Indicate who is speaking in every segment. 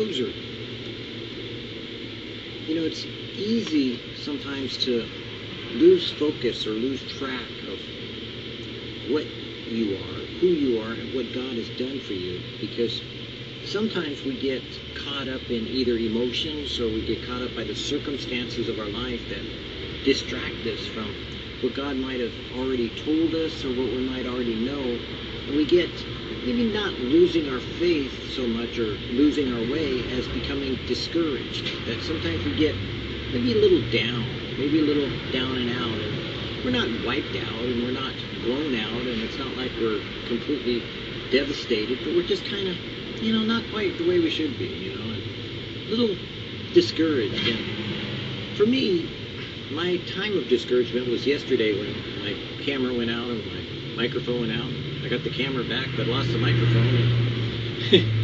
Speaker 1: Tozer. You know, it's easy sometimes to lose focus or lose track of what you are, who you are, and what God has done for you because sometimes we get caught up in either emotions or we get caught up by the circumstances of our life that distract us from what God might have already told us or what we might already know. And we get maybe not losing our faith so much or losing our way as becoming discouraged. That sometimes we get maybe a little down, maybe a little down and out. And we're not wiped out and we're not blown out and it's not like we're completely devastated, but we're just kind of, you know, not quite the way we should be, you know, and a little discouraged. And for me, my time of discouragement was yesterday when my camera went out and my microphone went out. I got the camera back, but lost the microphone.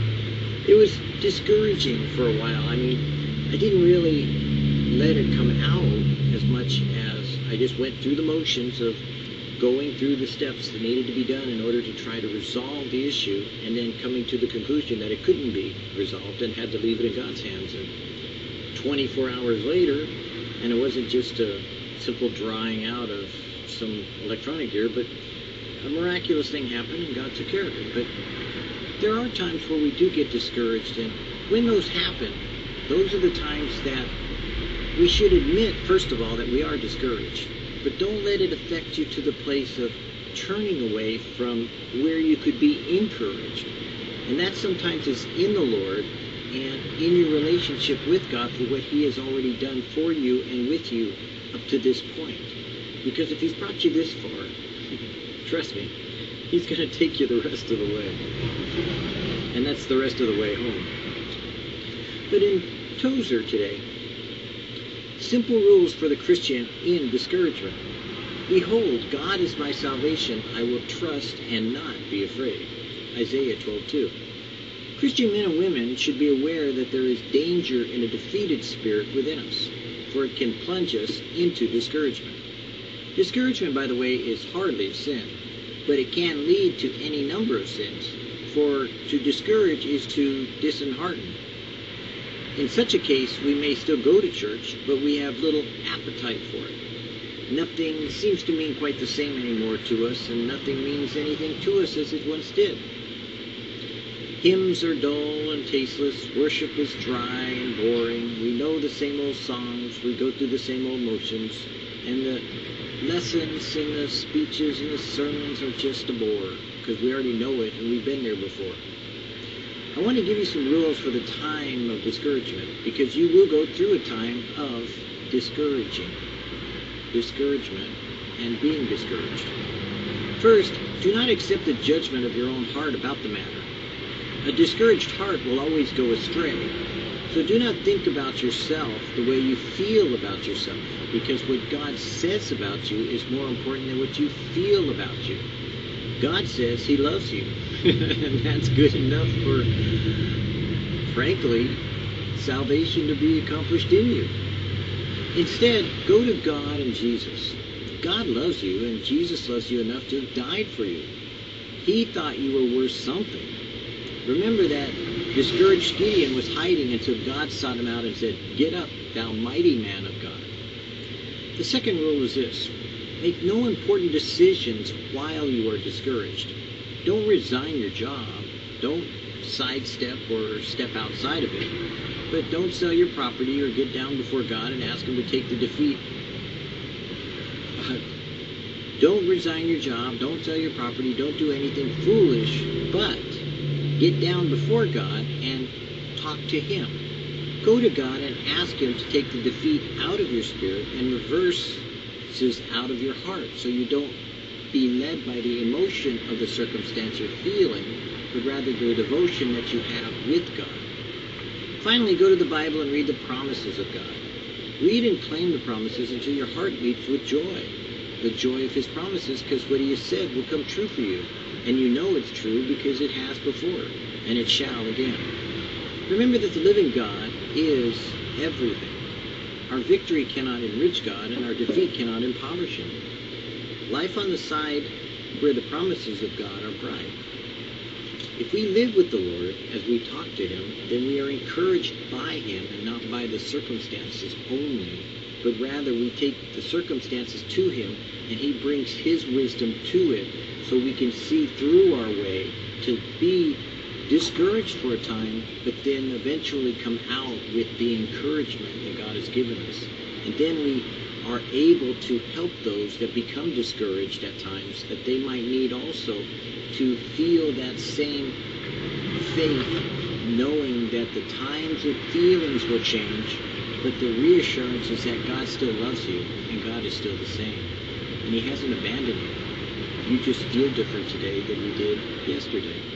Speaker 1: It was discouraging for a while. I mean, I didn't really let it come out as much as I just went through the motions of going through the steps that needed to be done in order to try to resolve the issue and then coming to the conclusion that it couldn't be resolved and had to leave it in God's hands. And 24 hours later, and it wasn't just a simple drying out of some electronic gear, but a miraculous thing happened and God took care of it. But there are times where we do get discouraged, and when those happen, those are the times that we should admit, first of all, that we are discouraged. But don't let it affect you to the place of turning away from where you could be encouraged. And that sometimes is in the Lord and in your relationship with God for what He has already done for you and with you up to this point. Because if He's brought you this far, trust me, He's going to take you the rest of the way. And that's the rest of the way home. But in Tozer today, simple rules for the Christian in discouragement. Behold, God is my salvation. I will trust and not be afraid. Isaiah 12:2. Christian men and women should be aware that there is danger in a defeated spirit within us, for it can plunge us into discouragement. Discouragement, by the way, is hardly a sin, but it can lead to any number of sins, for to discourage is to dishearten. In such a case, we may still go to church, but we have little appetite for it. Nothing seems to mean quite the same anymore to us, and nothing means anything to us as it once did. Hymns are dull and tasteless. Worship is dry and boring. We know the same old songs. We go through the same old motions. And the lessons and the speeches and the sermons are just a bore because we already know it and we've been there before. I want to give you some rules for the time of discouragement because you will go through a time of discouraging, discouragement, and being discouraged. First, do not accept the judgment of your own heart about the matter. A discouraged heart will always go astray. So do not think about yourself the way you feel about yourself, because what God says about you is more important than what you feel about you. God says He loves you, and that's good enough for, frankly, salvation to be accomplished in you. Instead, go to God and Jesus. God loves you, and Jesus loves you enough to have died for you. He thought you were worth something. Remember that discouraged Gideon was hiding until God sought him out and said, Get up, thou mighty man of God. The second rule is this make no important decisions while you are discouraged. Don't resign your job. Don't sidestep or step outside of it. But don't sell your property or get down before God and ask Him to take the defeat. Don't resign your job. Don't sell your property. Don't do anything foolish. But Get down before God and talk to Him. Go to God and ask Him to take the defeat out of your spirit and reverses out of your heart so you don't be led by the emotion of the circumstance you're feeling, but rather the devotion that you have with God. Finally, go to the Bible and read the promises of God. Read and claim the promises until your heart beats with joy. The joy of His promises, because what He has said will come true for you. And you know it's true because it has before, and it shall again. Remember that the living God is everything. Our victory cannot enrich God, and our defeat cannot impoverish Him. Life on the side where the promises of God are bright. if we live with the Lord as we talk to Him, then we are encouraged by Him and not by the circumstances only, but rather we take the circumstances to Him and He brings His wisdom to it so we can see through our way to be discouraged for a time, but then eventually come out with the encouragement that God has given us. And then we are able to help those that become discouraged at times that they might need also to feel that same faith, knowing that the times of feelings will change, but the reassurance is that God still loves you and God is still the same. And He hasn't abandoned you. You just feel different today than you did yesterday.